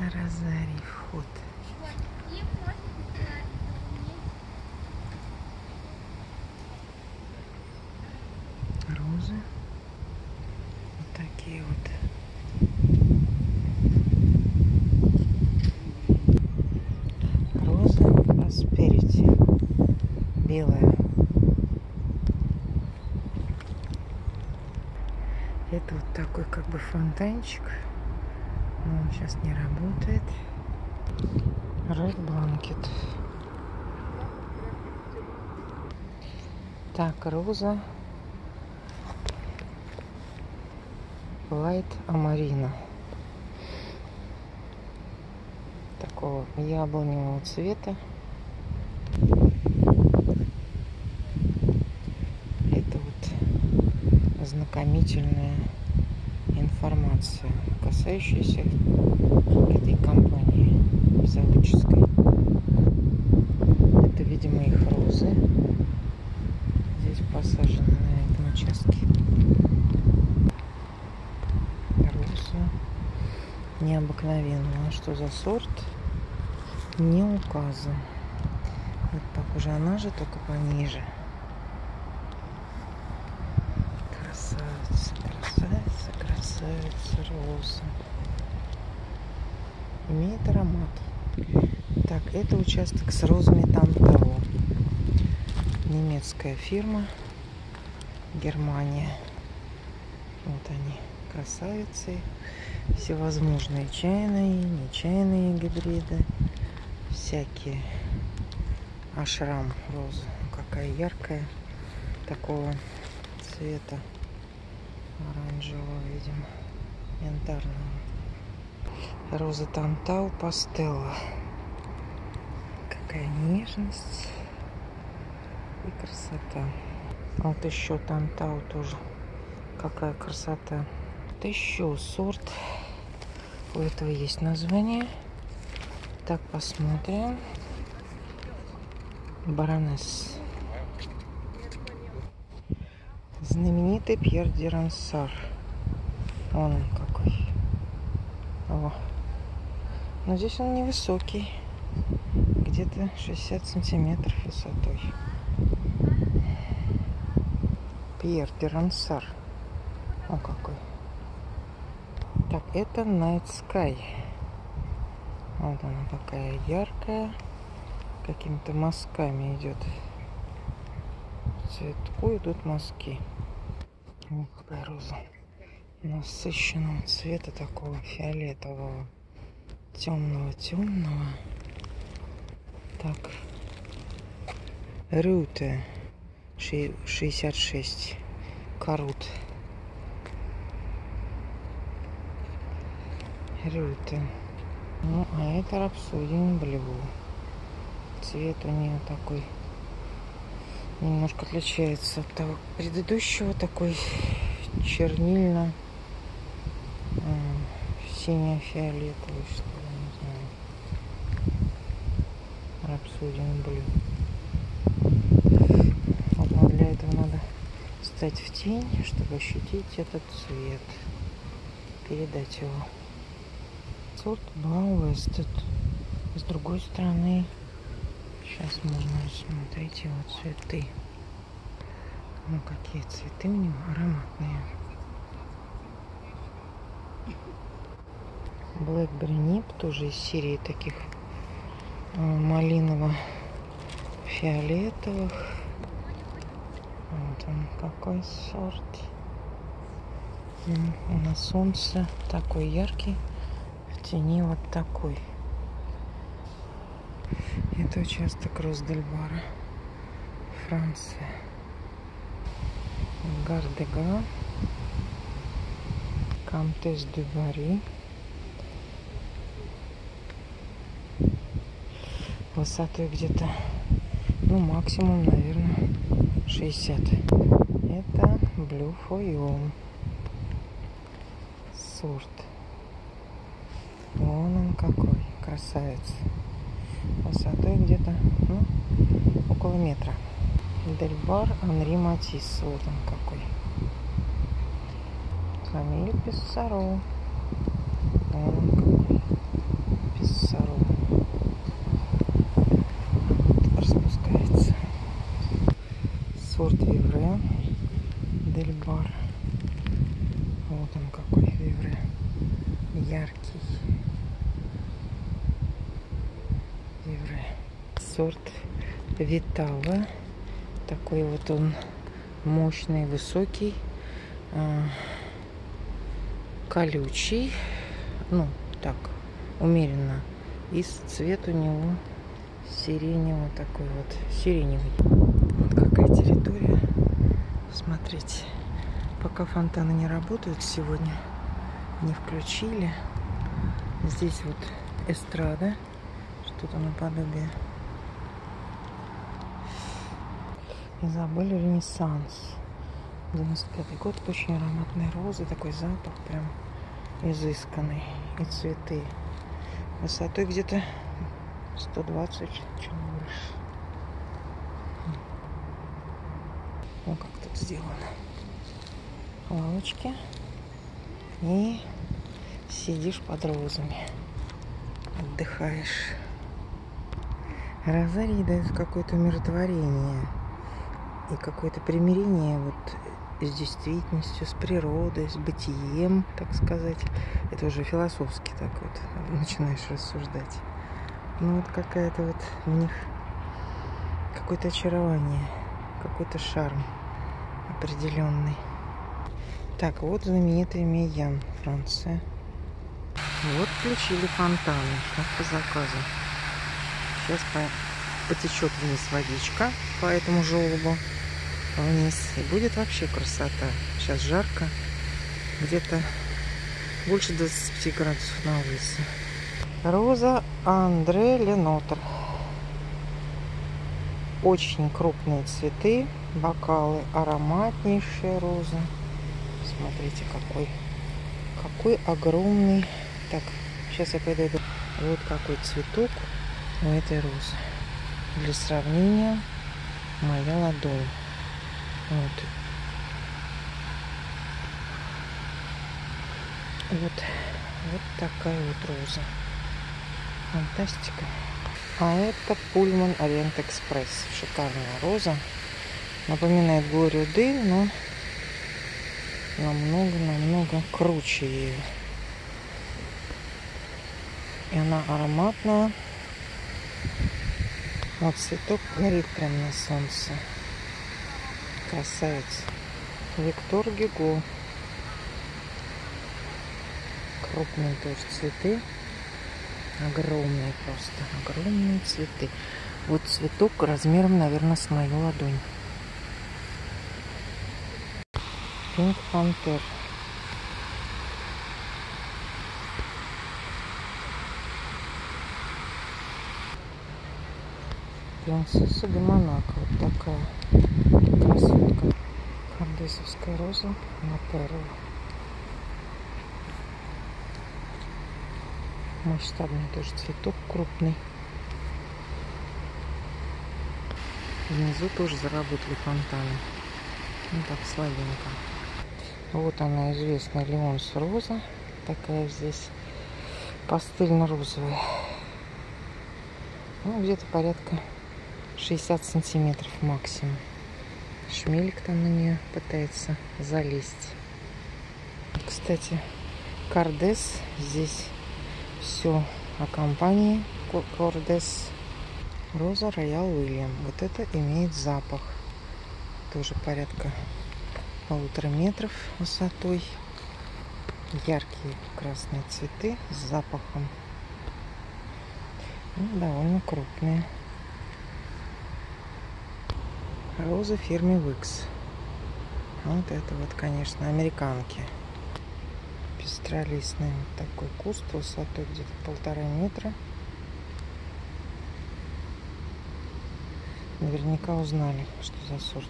Это розарий вход. Розы. Вот такие вот. Роза Просперити. Белая. Это вот такой как бы фонтанчик. Но он сейчас не работает. Red Blanket. Так, роза. Light Амарина. Такого яблоневого цвета. Это вот ознакомительная информация, касающаяся этой компании зоологической. Это, видимо, их розы. Здесь посажены на этом участке. Роза необыкновенная. Что за сорт? Не указан. Вот похоже, она же, только пониже. Роза. Имеет аромат. Так, это участок с розами Тантау. Немецкая фирма. Германия. Вот они, красавицы. Всевозможные чайные, нечаянные гибриды. Всякие. Ашрам роза. Какая яркая. Такого цвета. Оранжевого, видимо. Янтарного. Роза Тантау Пастелла. Какая нежность и красота. А вот еще Тантау тоже. Какая красота. Вот еще сорт. У этого есть название. Так, посмотрим. Баронесс. Знаменитый Пьер Дерансар. Вон он какой. О. Но здесь он невысокий. Где-то 60 сантиметров высотой. Пьер Дерансар. О, какой. Так, это Night Sky. Вот она такая яркая. Какими-то мазками идет. В цветку идут мазки. Вот какая роза. Насыщенного цвета такого фиолетового. Темного, темного. Так. Рюте. 66. Карут. Рюте. Ну, а это Рапсодиан Блю. Цвет у нее такой немножко отличается от того предыдущего. Такой чернильно сине-фиолетовый, что ли, не знаю. Рапсодиан Блю. Вот, но для этого надо стать в тень, чтобы ощутить этот цвет. Передать его сорт Blau Wested. С другой стороны, сейчас можно рассмотреть его цветы. Ну, какие цветы у него ароматные. Blackberry Nip тоже из серии таких малиново-фиолетовых. Вот он какой сорт. На солнце такой яркий тени вот такой. Это участок Роздельбара, Франция. Гардега, Камтес де Бари. Высотой где-то, ну, максимум, наверное, 60. Это Blue for You. Сорт. Вон он какой, красавец. Высотой где-то, ну, около метра. Дельбар Анри Матис. Вот он какой. Фамилия Писсаро. Вон он какой. сорт Вивре Дельбар. Вот он какой Вивре. Яркий. Вивре. Сорт Витала. Такой вот он мощный, высокий, а, колючий. Ну, так, умеренно. И цвет у него сиреневый такой вот, сиреневый. Вот какая территория. Смотрите, пока фонтаны не работают сегодня, не включили. Здесь вот эстрада, что-то наподобие. Изабель Ренессанс. 95 год, очень ароматные розы, такой запах прям изысканный. И цветы. Высотой где-то 120, чем больше. О, как тут сделано. Лавочки. И сидишь под розами. Отдыхаешь. Розарий дает какое-то умиротворение и какое-то примирение вот с действительностью, с природой, с бытием, так сказать. Это уже философски так вот начинаешь рассуждать. Ну вот какая-то вот в них какое-то очарование, какой-то шарм определенный. Так, вот знаменитый Мейян, Франция. Вот включили фонтаны, сейчас по заказу. Сейчас по... потечет вниз водичка по этому желобу вниз. И будет вообще красота. Сейчас жарко. Где-то больше 25 градусов на улице. Роза Андре Ленотр. Очень крупные цветы. Бокалы. Ароматнейшая роза. Смотрите, какой, какой огромный. Так, сейчас я подойду. Вот какой цветок у этой розы. Для сравнения, моя ладонь. Вот. Вот, вот такая вот роза. Фантастика. А это Пульман Ориент Экспресс. Шикарная роза. Напоминает Глорию Дель, но намного-намного круче ее. И она ароматная. Вот цветок горит прямо на солнце. Красавец. Виктор Гюго. Крупные тоже цветы. Огромные просто. Огромные цветы. Вот цветок размером, наверное, с мою ладонь. Пинк Пантер. Принцесса де Монако. Вот такая красотка. Хардесовская роза на перл. Масштабный тоже цветок крупный. Внизу тоже заработали фонтаны. Ну так слабенько. Вот она известная Леонс роза. Такая здесь пастельно-розовая. Ну, где-то порядка 60 сантиметров максимум. Шмелик там на нее пытается залезть. Кстати, Кардес здесь все о компании Кордес. Роза Роял Уильям. Вот это имеет запах. Тоже порядка полутора метров высотой. Яркие красные цветы с запахом. Ну, довольно крупные. Розы фирмы Wix. Вот это вот, конечно, американки. Пестролистный вот такой куст высотой где-то полтора метра. Наверняка узнали, что за сорт.